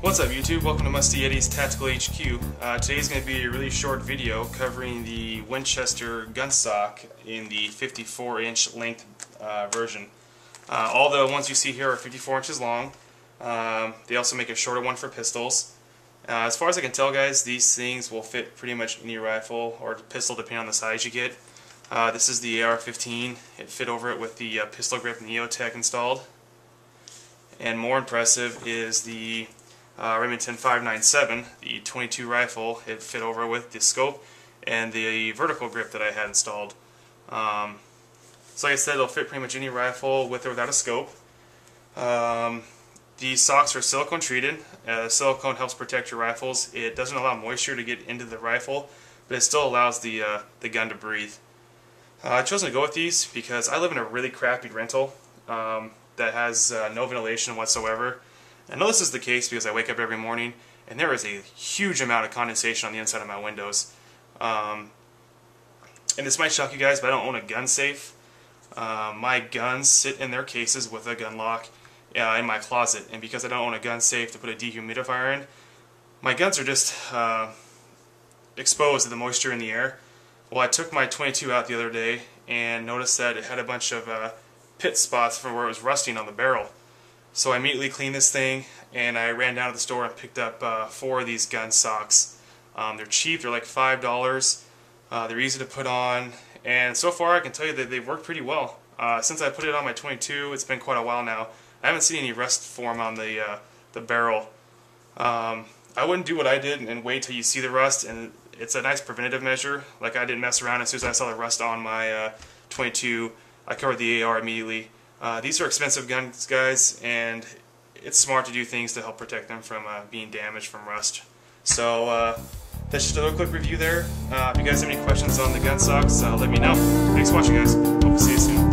What's up YouTube? Welcome to Musty Yeti's Tactical HQ. Uh, today's going to be a really short video covering the Winchester gun sock in the 54 inch length uh, version. Uh, all the ones you see here are 54 inches long. Um, they also make a shorter one for pistols. Uh, as far as I can tell guys, these things will fit pretty much any rifle or pistol depending on the size you get. Uh, this is the AR-15. It fit over it with the uh, pistol grip Neotech installed. And more impressive is the uh, Remington 597, the 22 rifle, it fit over with the scope and the vertical grip that I had installed. Um, so like I said, it'll fit pretty much any rifle with or without a scope. Um, these socks are silicone treated. Uh, silicone helps protect your rifles. It doesn't allow moisture to get into the rifle, but it still allows the, uh, the gun to breathe. Uh, I chose to go with these because I live in a really crappy rental um, that has uh, no ventilation whatsoever. I know this is the case because I wake up every morning and there is a huge amount of condensation on the inside of my windows. Um, and this might shock you guys, but I don't own a gun safe. Uh, my guns sit in their cases with a gun lock uh, in my closet, and because I don't own a gun safe to put a dehumidifier in, my guns are just uh, exposed to the moisture in the air. Well, I took my 22 out the other day and noticed that it had a bunch of uh, pit spots for where it was rusting on the barrel. So I immediately cleaned this thing and I ran down to the store and picked up uh, four of these gun socks. Um, they're cheap, they're like $5. Uh, they're easy to put on and so far I can tell you that they've worked pretty well. Uh, since I put it on my 22, it's been quite a while now. I haven't seen any rust form on the, uh, the barrel. Um, I wouldn't do what I did and wait till you see the rust and it's a nice preventative measure. Like I didn't mess around as soon as I saw the rust on my uh, 22, I covered the AR immediately. Uh, these are expensive guns, guys, and it's smart to do things to help protect them from uh, being damaged from rust. So uh, that's just a little quick review there. Uh, if you guys have any questions on the gun socks, uh, let me know. Thanks for watching, guys. Hope to see you soon.